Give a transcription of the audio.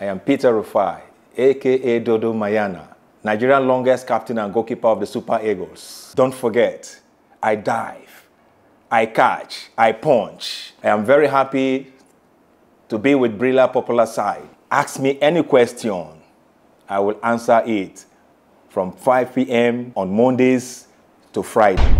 I am Peter Rufai, aka Dodo Mayana, Nigerian longest captain and goalkeeper of the Super Eagles. Don't forget, I dive, I catch, I punch. I am very happy to be with Brila Popular Side. Ask me any question, I will answer it from 5 p.m. on Mondays to Friday.